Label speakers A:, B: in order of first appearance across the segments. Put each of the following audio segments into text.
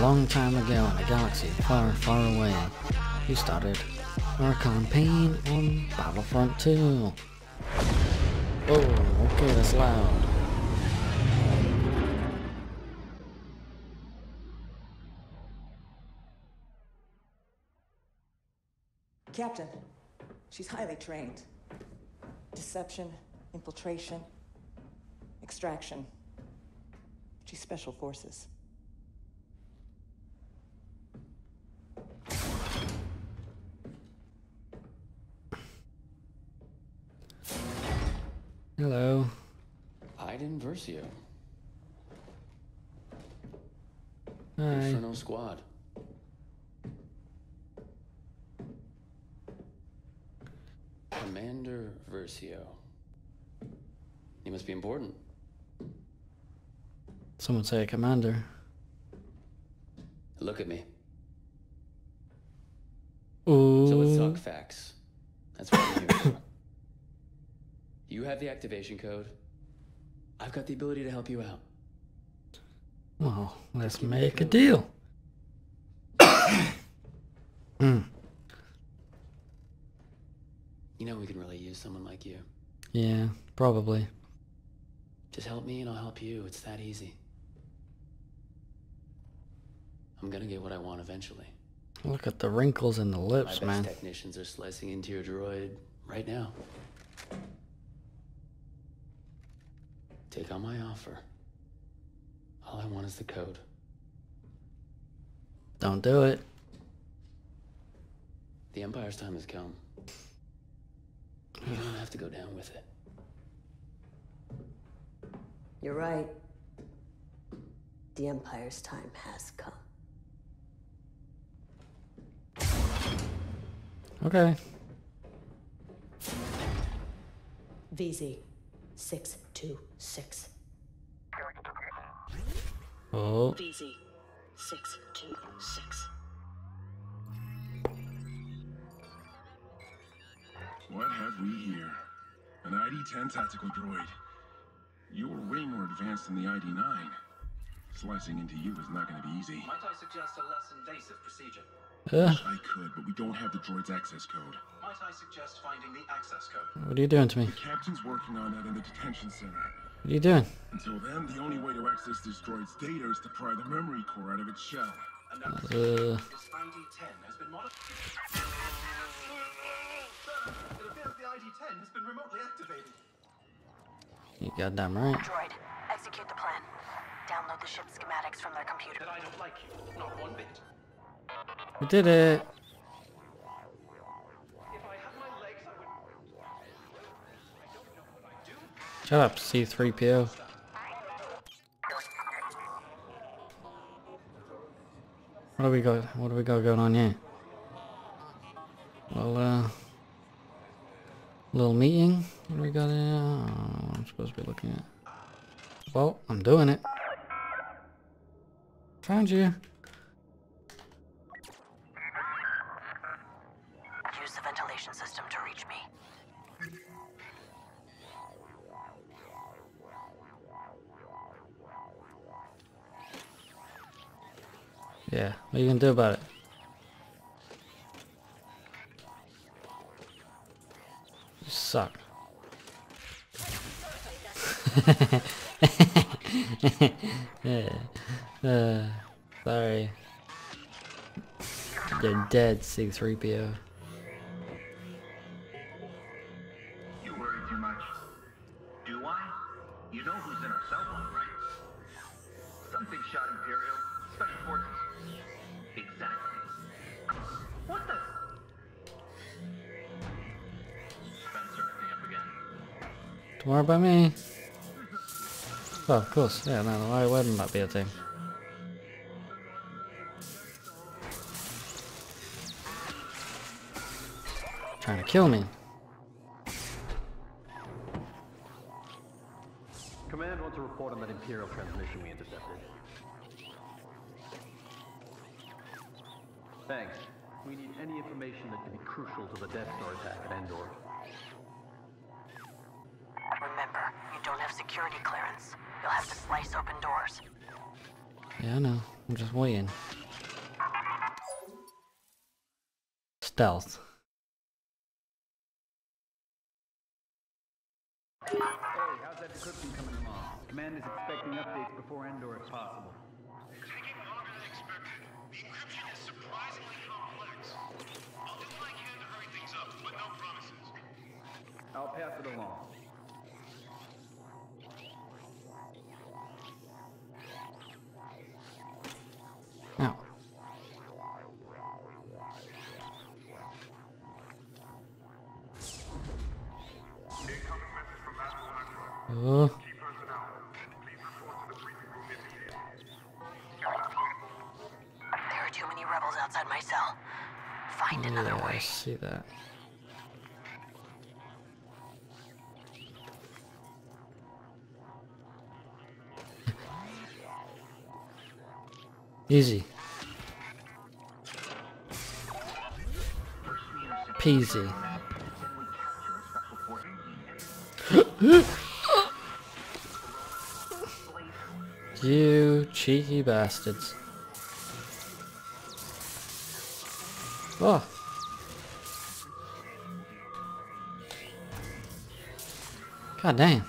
A: A long time ago in a galaxy far, far away, we started our campaign on Battlefront 2. Oh, okay, that's loud.
B: Captain, she's highly trained. Deception, infiltration, extraction. She's special forces.
A: Hello.
C: Iden Versio.
A: Hi.
C: Inferno Squad. Commander Versio. You must be important.
A: Someone say commander.
C: Look at me.
A: Ooh.
C: So let's talk facts. That's what I'm here for. You have the activation code. I've got the ability to help you out.
A: Well, let's make a deal. Hmm.
C: You know we can really use someone like you.
A: Yeah, probably.
C: Just help me and I'll help you. It's that easy. I'm gonna get what I want eventually.
A: Look at the wrinkles in the lips, My
C: best
A: man.
C: technicians are slicing into your droid right now. Take on my offer. All I want is the code.
A: Don't do it.
C: The Empire's time has come. You don't have to go down with it.
D: You're right. The Empire's time has come.
A: Okay.
D: VZ 626.
A: Oh,
D: VZ 626.
E: What have we here? An ID-10 tactical droid. You're way more advanced than the ID-9. Slicing into you is not going to be easy.
F: Might I suggest a less invasive procedure?
A: uh,
E: I could, but we don't have the droid's access code.
F: Might I suggest finding the access code?
A: what are you doing to me?
E: The captain's working on that in the detention center.
A: What are you doing?
E: Until then, the only way to access this droid's data is to pry the memory core out of its shell.
F: Another
A: Uh,
F: this ID-10 has been modified. It appears the ID-10 has been remotely activated.
A: you goddamn right.
G: Droid, execute the plan. Download the ship schematics from their computer.
F: That I don't like you, not one bit.
A: We did it.
F: If I had my legs, I would... I don't know what I'd do.
A: Shut up, C3PO. What do we got? What do we got going on here? Well, uh, little meeting. What do we got here? Oh, I'm supposed to be looking at. Well, I'm doing it. Found you.
G: Use the ventilation system to reach me.
A: Yeah. What are you gonna do about it? You suck. Uh, sorry. You're dead, C3PO.
H: You worry too much. Do I? You know who's in our cell phone, right? Some big shot Imperial. Special forces. Exactly. What the? Spencer, me up again.
A: Tomorrow by me. Oh, of course. Yeah, no, why wouldn't that be a thing? Trying to kill me.
I: Command wants a report on that Imperial transmission we intercepted. Thanks. We need any information that could be crucial to the Death Star attack at Endor.
G: Security clearance. You'll have to slice open doors.
A: Yeah, I know. I'm just waiting. Stealth.
I: Hey, how's that decryption coming along? Command is expecting updates before Endor if possible.
F: Taking longer than expected. The encryption is surprisingly complex. I'll do what I can to hurry things up, but no promises.
I: I'll pass it along.
A: See that. Easy. Peasy. you cheeky bastards. Oh. God damn.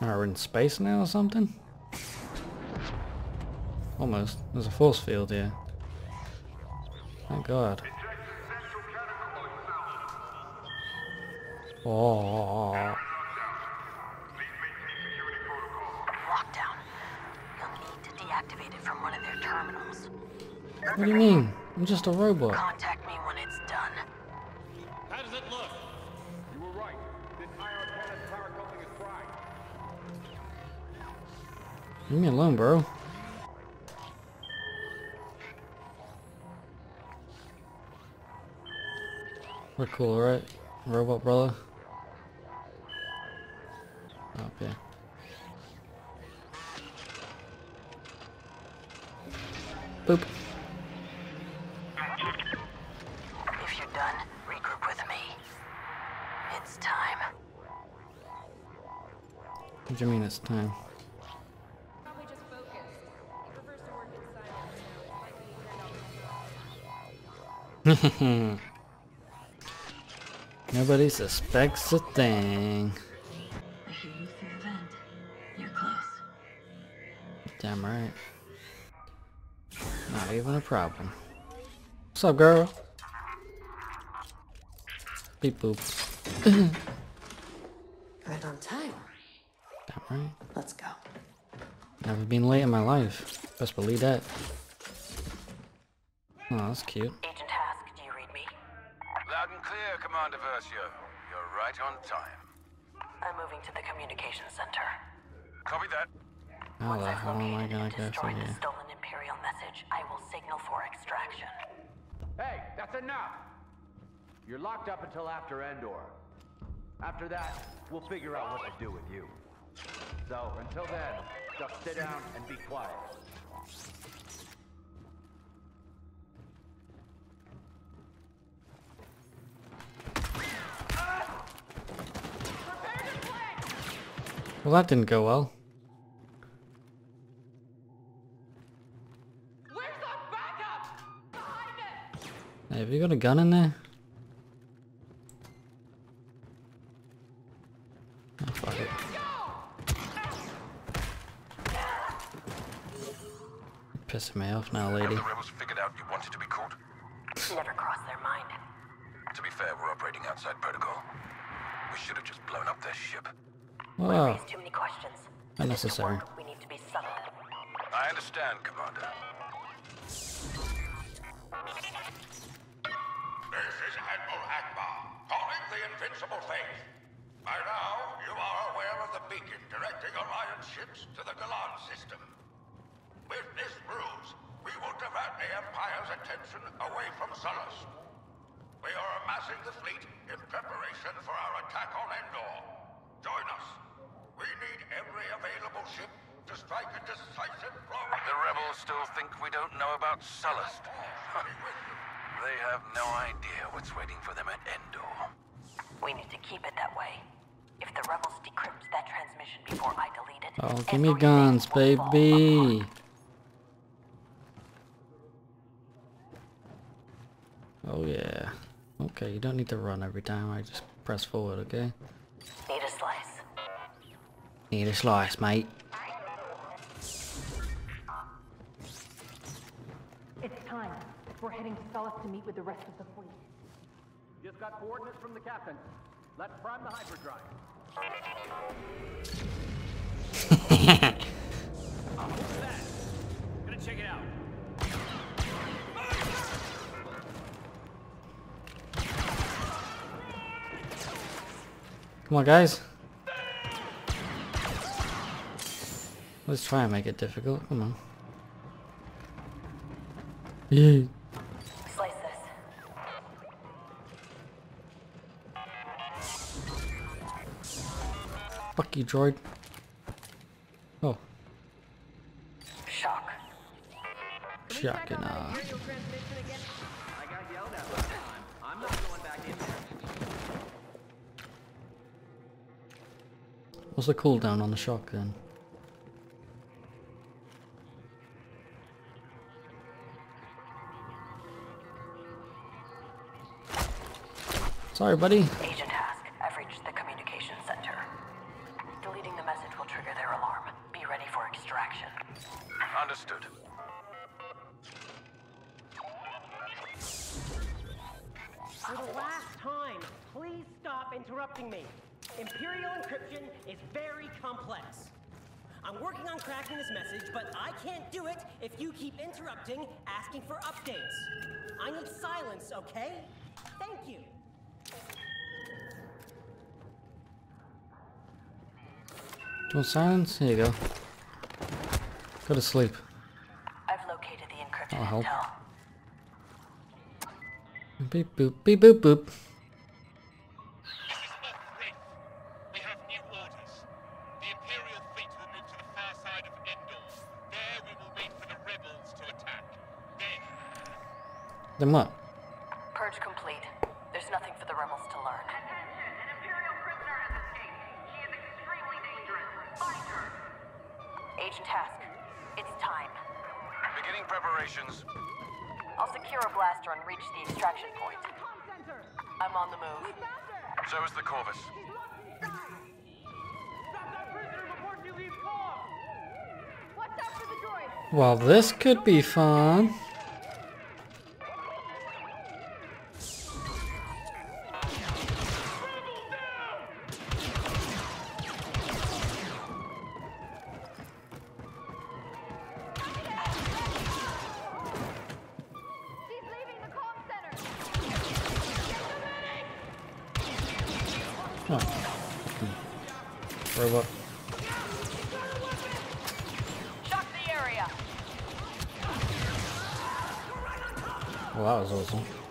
A: Alright, we're in space now or something? Almost. There's a force field here. Thank God. Oh.
G: Lockdown. You'll need to deactivate it from one of their terminals.
A: What do you mean? I'm just a robot.
G: Contact
A: Leave me alone, bro. We're cool, right? Robot brother. Okay. Boop.
G: If you're done, regroup with me. It's time.
A: What do you mean it's time? Nobody suspects a thing.
D: I hear you through the vent. You're close.
A: Damn right. Not even a problem. What's up, girl? Beep boop.
D: Right on time.
A: Damn right.
D: Let's go.
A: Never been late in my life. Best believe that. Oh, that's cute.
J: Commander Versio. You're right on time.
G: I'm moving to the communications center.
J: Copy that.
A: Oh, How the hell am I gonna go
G: Destroy
A: through
G: the
A: here?
G: stolen Imperial message. I will signal for extraction.
I: Hey, that's enough! You're locked up until after Endor. After that, we'll figure out what to do with you. So, until then, just sit down and be quiet.
A: Well, that didn't go well.
K: Where's our backup? Behind it!
A: Hey, have you got a gun in there? Oh, fuck it. Pissing me off now, lady.
J: The rebels figured out you wanted to be caught.
G: Never crossed their mind.
J: To be fair, we're operating outside protocol. We should have just blown up their ship.
A: Whoa,
G: Raise ah. too many questions.
A: unnecessary.
G: We need to be subtle.
J: I understand, Commander.
H: This is Admiral Ackbar, calling the Invincible Faith. By now, you are aware of the beacon directing Alliance ships to the Galan system. With this ruse, we will divert the Empire's attention away from Sullust. We are amassing the fleet in preparation for our attack on Endor. Join us. We need every available ship to strike a decisive blow.
J: The rebels still think we don't know about Sullust. they have no idea what's waiting for them at Endor.
G: We need to keep it that way. If the rebels decrypt that transmission before I delete it,
A: Oh, give me guns, baby. Oh yeah. Okay, you don't need to run every time. I just press forward, okay?
G: need a slice.
A: Need a slice, mate.
L: It's time. We're heading to Sullust to meet with the rest of the fleet.
I: Just got coordinates from the captain. Let's prime the hyperdrive.
F: Gonna check it out.
A: Come on, guys. Let's try and make it difficult. Come on. Yeah.
G: Slice this.
A: Fuck you, droid. Oh,
G: Shock.
A: shocking. Uh,
I: I got yelled at last time. I'm not going back in there.
A: what's the cooldown on the shock Sorry, buddy.
G: Agent Hask, I've reached the communication center. Deleting the message will trigger their alarm. Be ready for extraction.
J: Understood.
M: For the last time, please stop interrupting me. Imperial encryption is very complex. I'm working on cracking this message, but I can't do it if you keep interrupting, asking for updates. I need silence, okay? Thank you.
A: Do silence? Here you go. Go to sleep.
G: I've located the encrypted
A: That'll help.
G: intel.
A: Beep boop, beep boop boop.
F: This is
A: Well, this could be fun. Well,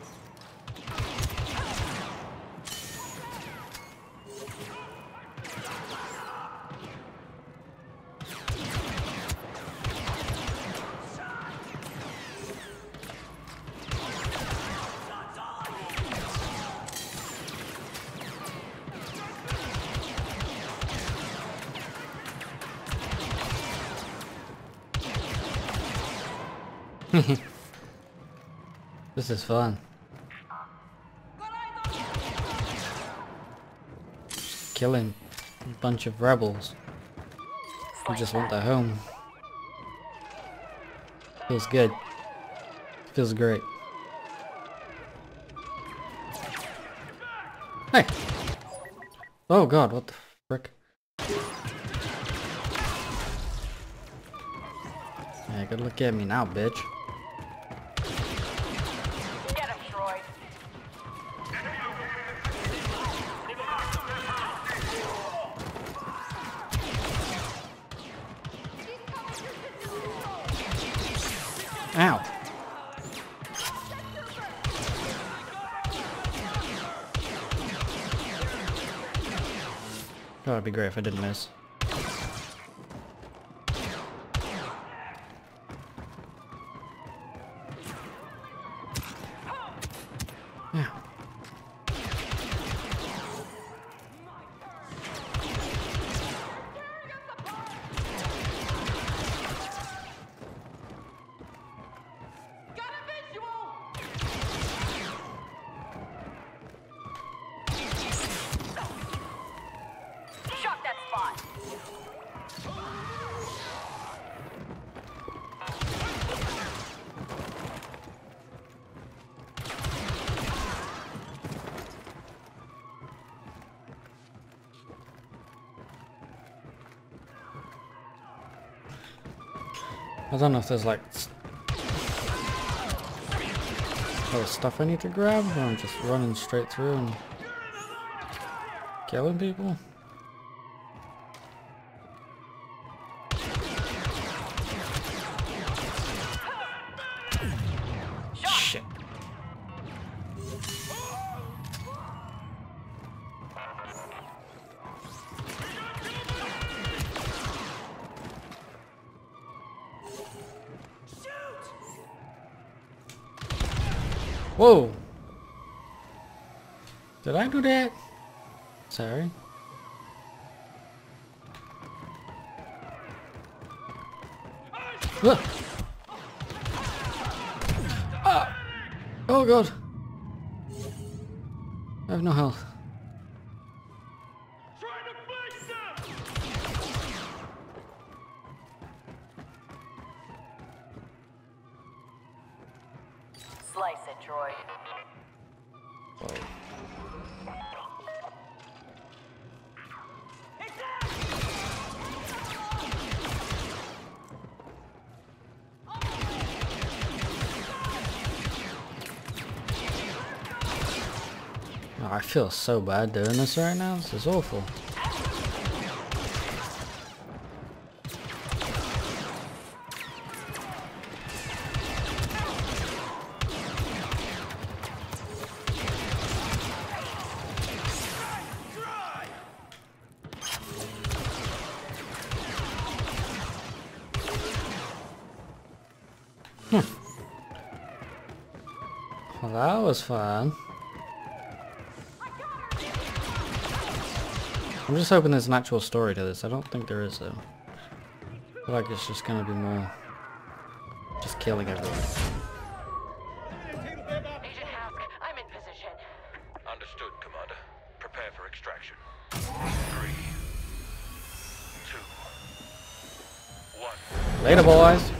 A: is fun. Killing a bunch of rebels who just want their home. Feels good. Feels great. Hey! Oh god, what the frick? Yeah, good look at me now, bitch. Oh, it'd be great if I didn't miss. I don't know if there's like stuff I need to grab or I'm just running straight through and killing people. Whoa! Did I do that? Sorry. Ah! Oh god! I have no health.
G: Droid.
A: Oh, I feel so bad doing this right now. This is awful. That was fun. I'm just hoping there's an actual story to this. I don't think there is though. I feel like it's just gonna be more just killing everyone.
G: Agent Hask,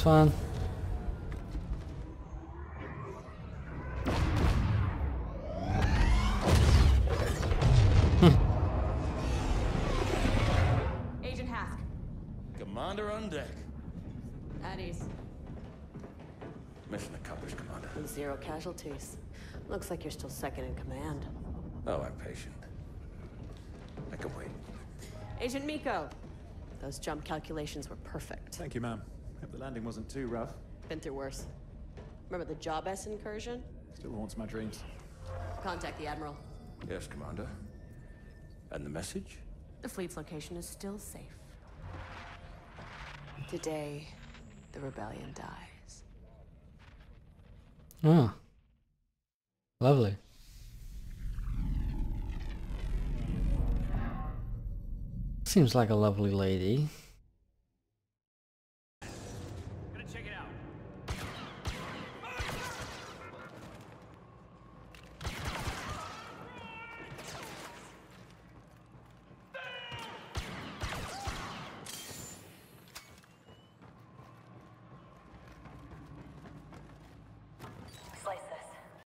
A: That was fun. Hmm.
N: Agent Hask.
O: Commander on deck.
N: At ease.
O: Mission accomplished, Commander.
N: Zero casualties. Looks like you're still second in command.
O: Oh, I'm patient. I can wait.
N: Agent Meeko. Those jump calculations were perfect.
P: Thank you, ma'am. Hope the landing wasn't too rough.
N: Been through worse. Remember the Job S incursion?
P: Still haunts my dreams.
N: Contact the Admiral.
O: Yes, Commander. And the message?
N: The fleet's location is still safe. Today, the rebellion dies.
A: Oh. Lovely. Seems like a lovely lady.